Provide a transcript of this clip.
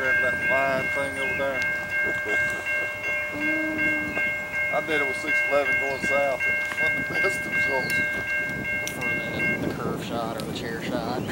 that line thing over there. I did it with 611 going south. One of the best results. Prefer the, the curve shot or the chair shot.